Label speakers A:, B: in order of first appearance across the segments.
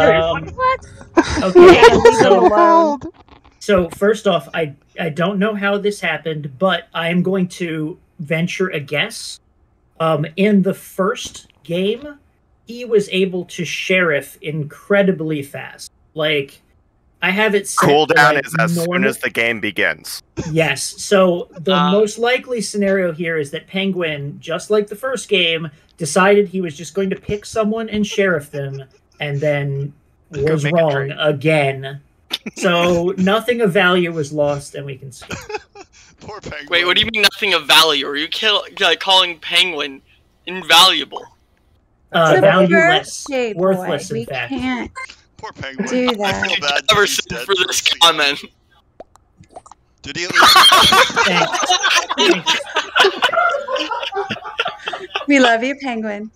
A: Um,
B: What?
A: okay, so. So first off, I I don't know how this happened, but I am going to venture a guess. Um, in the first game, he was able to sheriff incredibly fast. Like, I have it set
C: Cooldown
A: like
C: is as soon as the game begins.
A: Yes. So the
D: Uh,
A: most likely scenario here is that Penguin, just like the first game, decided he was just going to pick someone and sheriff them, and then was wrong again. So nothing of value was lost, and we can skip.
E: Poor penguin.
D: Wait, what do you mean nothing of value? Are you kill, like, calling Penguin invaluable?
A: Uh,
B: It's a
A: valueless,
B: birthday boy.
A: worthless, in
B: we
A: fact.
B: can't
E: Poor penguin.
B: do
E: I feel bad.
D: Ever
E: he's
D: since for this
E: rest of the game.
D: comment.
E: Did he at least?
A: Thanks. Thanks.
B: We love you, Penguin.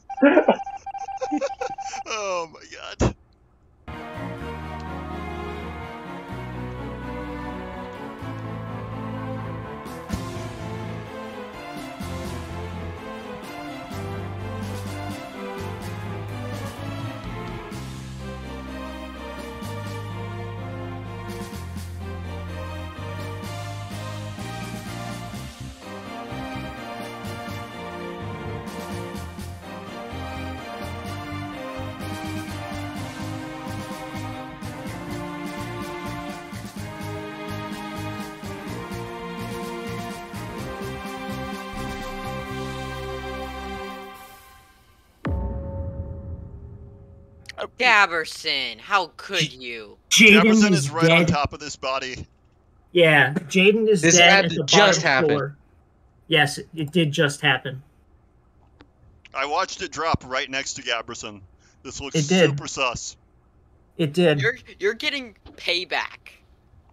E: oh my god.
F: Gabberson, how could you?
A: Jaden
E: Jefferson
A: is
E: is right on top of this body.
A: Yeah, Jaden is
G: This
A: dead
G: had
A: at the
G: just happened.
A: floor. Yes, it, it did just happen.
E: I watched it drop right next to Gaberson. This looks
A: It did.
E: super sus.
A: It did.
F: You're you're getting payback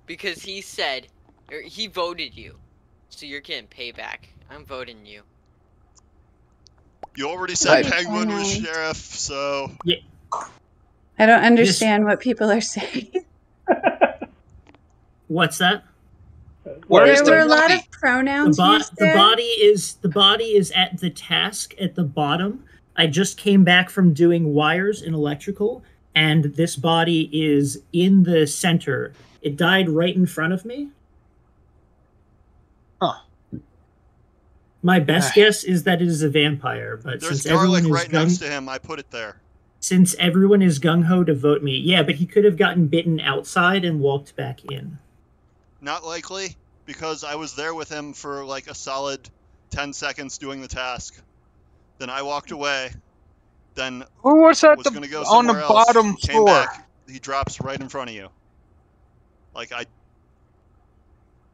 F: because he said or he voted you, so you're getting payback. I'm voting you.
E: You already said Penguin was sheriff, so
B: I don't understand what people are saying.
A: What's that?
G: Where
B: there
G: is
B: were
G: the
B: a lot
G: body?
B: of
A: The,
B: pronouns
A: bo-
B: used
A: the body is the body is at the task at the bottom. I just came back from doing wires in electrical, and this body is in the center. It died right in front of me.
G: Huh.
A: My best guess is that it is a vampire, but
E: there's
A: since everyone
E: garlic
A: is
E: right
A: gung-
E: next to him. I put it there.
A: Since everyone is gung ho to vote me, yeah, but he could have gotten bitten outside and walked back in.
E: Not likely, because I was there with him for like a solid 10 seconds doing the task. Then I walked away. Then
H: Who was at
E: was
H: the
E: going to go
H: on the
E: somewhere else,
H: bottom
E: came
H: floor?
E: back. He drops right in front of you. Like I.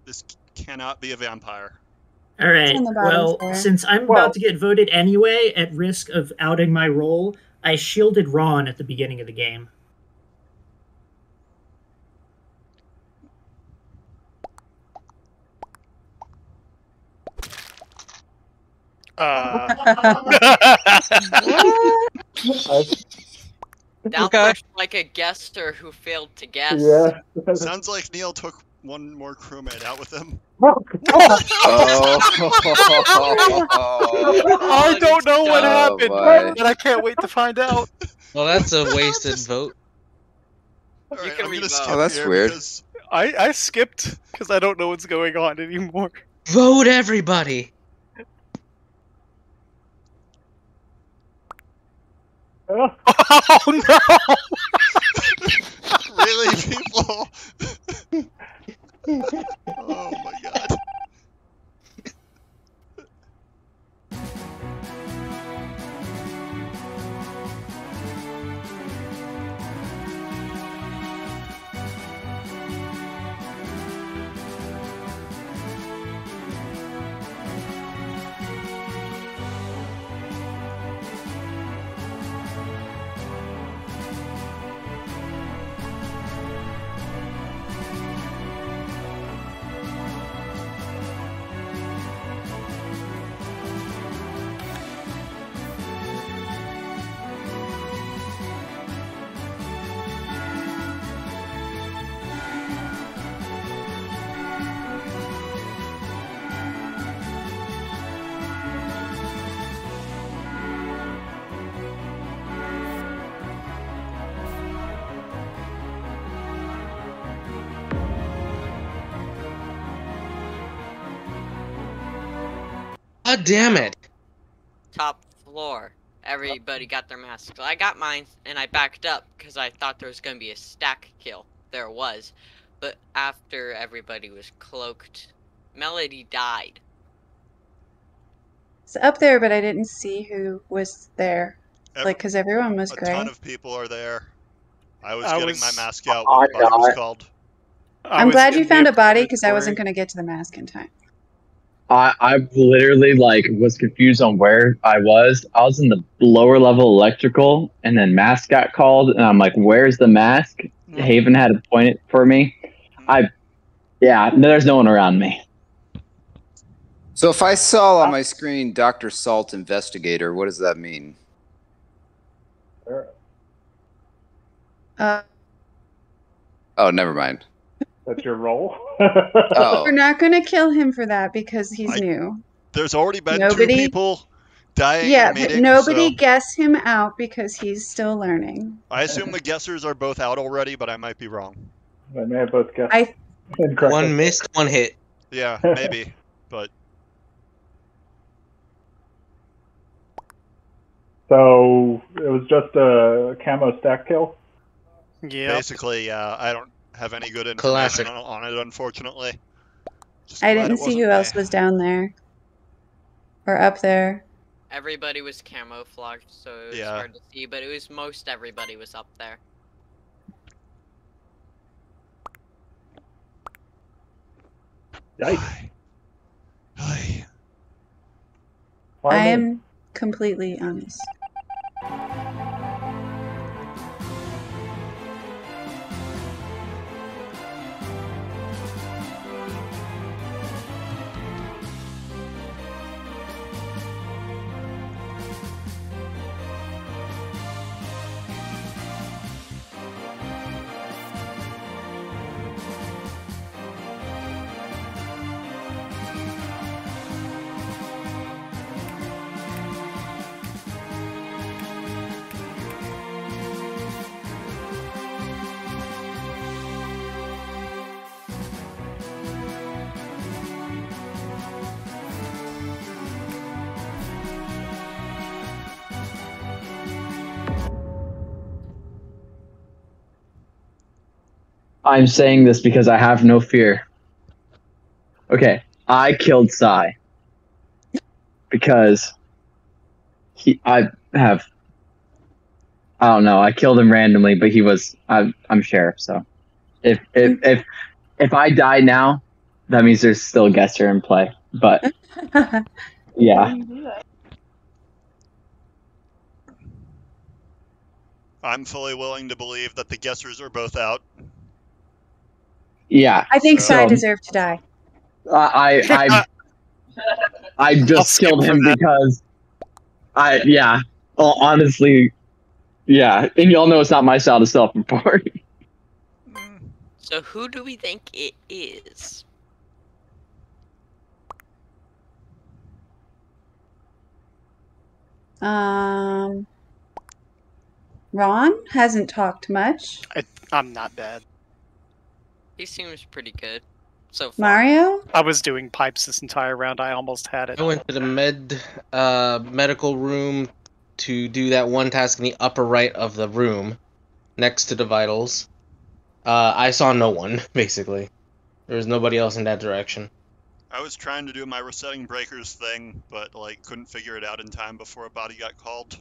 E: This cannot be a vampire.
A: All right.
B: on the bottom
A: Well,
B: floor.
A: since I'm
H: Well-
A: about to get voted anyway, at risk of outing my role, I shielded Ron at the beginning of the game.
H: Uh,
F: That
H: Okay.
F: looks like a guesser who failed to guess.
H: yeah.
E: Sounds like Neil took one more crewmate out with him.
I: Oh, oh.
H: I don't know what
I: Oh,
H: happened,
I: boy.
H: but I can't wait to find out.
G: Well, that's a wasted vote.
E: All right,
F: can
E: I'm gonna skip
I: Oh, that's weird.
H: I, I skipped because I don't know what's going on anymore.
G: Vote everybody.
H: Oh no!
E: really, people. Oh my god.
G: God damn it!
F: top floor. Everybody got their masks. I got mine and I backed up because I thought there was gonna be a stack kill. There was, but after everybody was cloaked, Melody died.
B: It's up there, but I didn't see who was there.
E: Ev-
B: Like, because everyone was
E: a
B: gray.
E: ton of people are there. I was
H: I
E: getting
H: was-
E: my mask out
C: I
E: when the party was
C: got-
E: called.
H: I
B: I'm
H: was
B: glad you found a body because I wasn't going to get to the mask in time.
C: I, I literally like was confused on where I was. I was in the lower level electrical, and then mask got called, and I'm like, "Where's the mask?" Haven had to point it for me. I, yeah, no, there's no one around me.
I: So if I saw on my screen Dr. Salt Investigator, what does that mean?
B: Uh,
I: Oh, never mind.
J: That's your role.
I: Oh.
B: we're not going to kill him for that because he's
E: I-
B: new.
E: There's already been
B: Nobody-
E: two people dying
B: Yeah,
E: in
B: but nobody
E: so
B: guess him out because he's still learning.
E: I assume the guessers are both out already, but I might be wrong.
J: I may have both guessed
B: I.
G: One missed, one hit.
E: Yeah, maybe. but
J: So it was just a camo stack kill.
H: Yeah.
E: basically, yeah, I don't have any good information
G: Classic.
E: on, on it, unfortunately. Just
B: I didn't see who
E: wasn't
B: else was down there or up there.
F: Everybody was camouflaged, so it was
E: Yeah.
F: hard to see, but it was most everybody was up there.
J: Yikes.
B: I am completely honest.
C: I'm saying this because I have no fear. Okay, I killed Sai because he. I have. I don't know. I killed him randomly, but he was. I, I'm sheriff, so if if mm-hmm. if if I die now, that means there's still a guesser in play. But yeah,
E: I'm fully willing to believe that the guessers are both out.
C: Yeah.
B: I think
E: So-
B: Sai deserved to die.
C: I I I, I just killed him
H: that.
C: because I yeah. Well, honestly, yeah, and y'all know it's not my style to self-report.
F: So who do we think it is?
B: Um, Ron hasn't talked much.
H: I, I'm not bad.
F: He seems pretty good. So far.
B: Mario?
H: I was doing pipes this entire round. I almost had it.
G: I went to the med uh, medical room to do that one task in the upper right of the room, next to the vitals. Uh, I saw no one basically. There was nobody else in that direction.
E: I was trying to do my resetting breakers thing, but like couldn't figure it out in time before a body got called.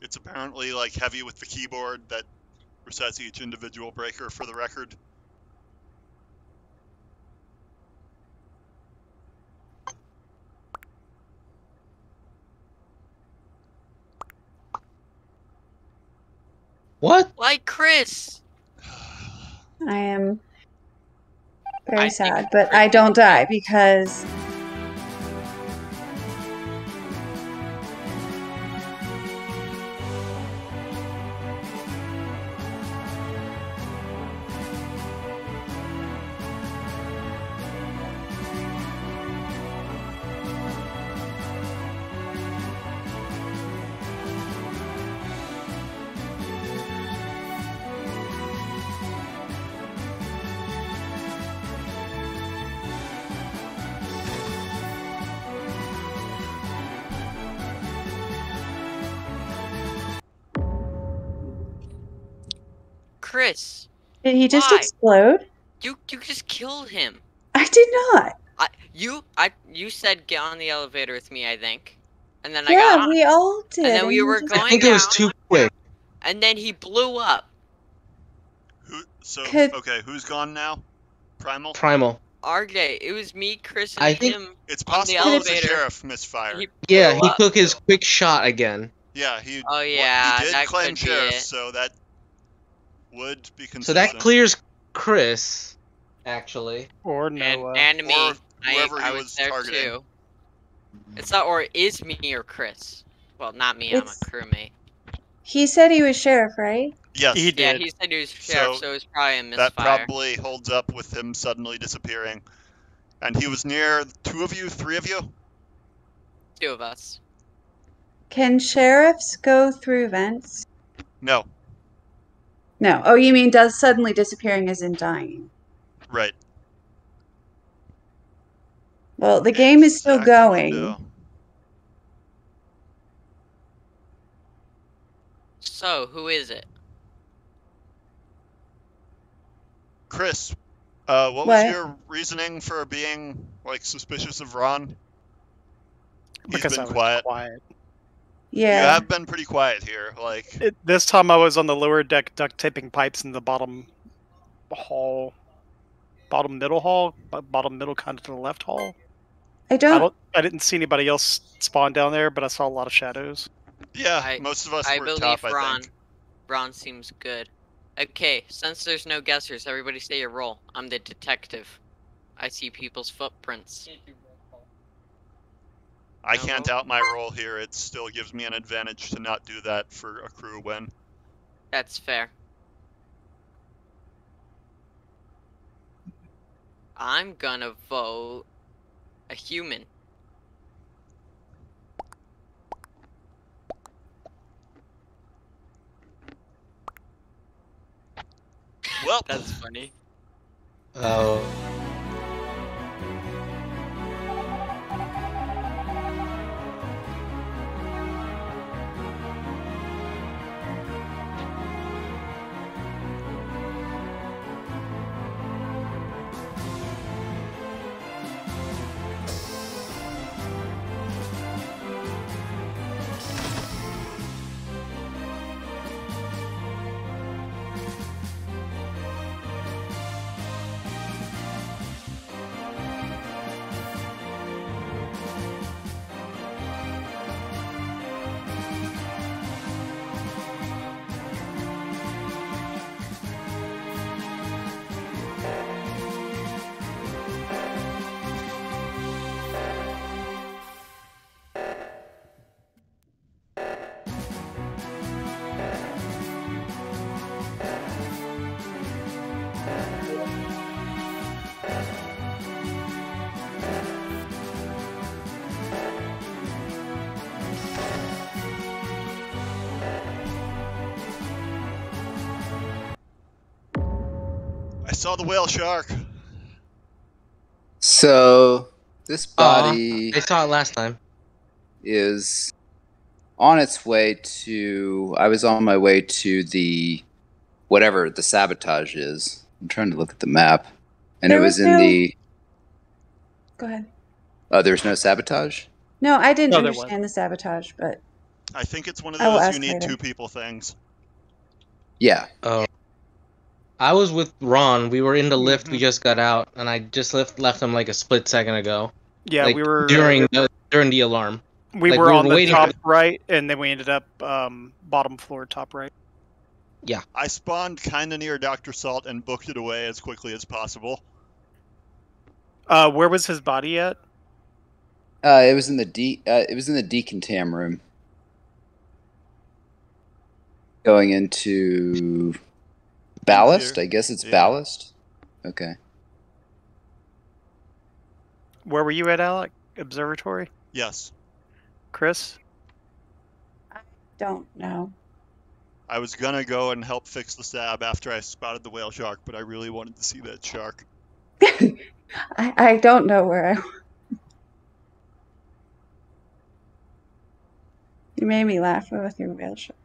E: It's apparently like heavy with the keyboard that resets each individual breaker for the record.
G: What?
F: Like Chris.
B: I am very
F: think
B: sad, but I don't die because
F: Chris,
B: Did he just
F: Why?
B: explode?
F: you you just killed him.
B: I did not.
F: I you I you said get on the elevator with me, I think, and then I
B: yeah,
F: got on,
B: we all did.
F: and then we were
B: just-
G: I
F: going
G: think it was too quick.
F: and then he blew up.
E: Who? So
B: Could-
E: okay, who's gone now? Primal.
G: Primal.
F: RJ, it was me, Chris, and
G: I think-
F: him.
E: It's
F: on the
E: possible that the
F: elevator.
E: sheriff misfired.
F: He
G: Yeah, he
F: up.
G: took his quick shot again.
E: yeah, he.
F: Oh
E: well,
F: yeah,
E: he did
F: that
E: claim sheriff,
F: it.
E: so that would be consistent.
G: So that clears Chris, actually.
H: Or Noah.
F: and me.
E: Or whoever
F: I
E: he
F: was,
E: was
F: there
E: targeting.
F: too. It's not or is me or Chris. Well, not me. I'm a crewmate.
B: He said he was sheriff, right?
E: Yes,
H: He did.
F: Yeah, he said he was sheriff,
E: So,
F: so, it was probably a misfire.
E: that probably holds up with him suddenly disappearing. And he was near two of you, three of you.
F: Two of us.
B: Can sheriffs go through vents?
E: No,
B: No. Oh, you mean does suddenly disappearing as in dying?
E: right.
B: Well, the game is still going.
E: window.
F: So who is it?
E: Chris, uh, what,
B: What?
E: was your reasoning for being like suspicious of Ron? He's
H: because
E: been
H: I was
E: quiet.
H: Quiet.
E: You have been pretty quiet here. Like,
H: It, this time I was on the lower deck duct taping pipes in the bottom hall. Bottom middle hall? Bottom middle kind of to the left hall.
B: I
H: I
B: don't.
H: don't I didn't see anybody else spawn down there, but I saw a lot of shadows.
E: yeah,
F: I-
E: most of us
F: I
E: were
F: believe
E: top. I
F: Ron.
E: think.
F: Ron seems good. Okay, since there's no guessers, everybody say your role. I'm the detective. I see people's footprints.
E: I
F: No.
E: can't out my role here. It still gives me an advantage to not do that for a crew win.
F: That's fair. I'm gonna vote a human.
E: Well,
F: That's funny.
G: Oh.
E: Saw the whale shark.
I: So this
G: Aw,
I: body
G: I saw it last time.
I: is on its way to. I was on my way to the whatever the sabotage is. I'm trying to look at the map, and
B: There
I: it was
B: was
I: in
B: no-
I: the.
B: Go ahead.
I: Oh, there's no sabotage.
B: No, I didn't
H: No,
B: understand the sabotage, but
E: I think it's one of those you need
B: later.
E: two people things.
I: Yeah,
G: Oh. I was with Ron. We were in the lift.
H: Mm-hmm.
G: We just got out, and I just left left him like a split second ago.
H: Yeah,
G: like,
H: we were
G: during the, during the alarm.
H: we
G: like,
H: were
G: we were
H: on the top
G: for-
H: right, and then we ended up um, bottom floor, top right.
E: Yeah, I spawned kind of near Dr. Salt and booked it away as quickly as possible.
H: Uh, where was his body at?
I: uh, it was in the de- uh, It was in the decontam room. Going into ballast. I guess it's
E: Yeah.
I: ballast. Okay.
H: Where were you at, Alec? Observatory,
E: Yes,
H: Chris.
B: I don't know.
E: I was gonna go and help fix the stab after I spotted the whale shark, but I really wanted to see that shark.
B: I, I don't know where I. You made me laugh with your whale shot.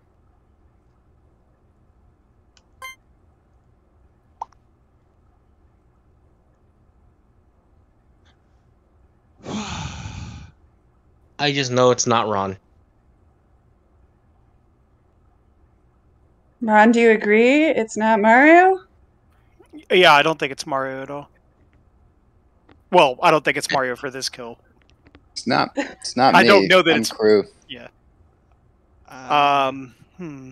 G: I just know it's not Ron.
B: Ron, do you agree? It's not Mario?
H: Yeah, I don't think it's Mario at all. Well, I don't think it's Mario for this kill.
I: It's not. It's not
H: I
I: me.
H: don't know that
I: I'm
H: it's-
I: crew.
E: Uh,
H: Um, hmm.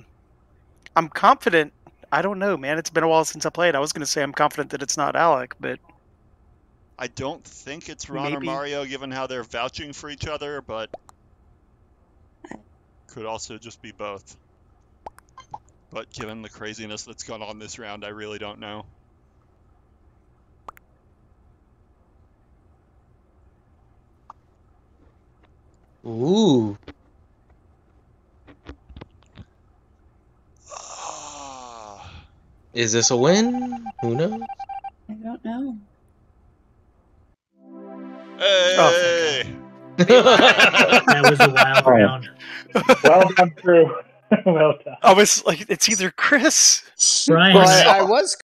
H: I'm confident. I don't know, man. It's been a while since I played. I was gonna say I'm confident that it's not Alec, but
E: I don't think it's Ron or Mario, given how they're vouching for each other, but could also just be both. But given the craziness that's gone on this round, I really don't know.
G: Ooh.
E: Ah,
G: Is this a win? Who knows?
B: I don't know.
E: Hey!
A: That was a wild
J: Oh.
A: round.
J: Well done, crew. well done.
H: I was like, it's either Chris.
A: Brian,
I: Well, I, I was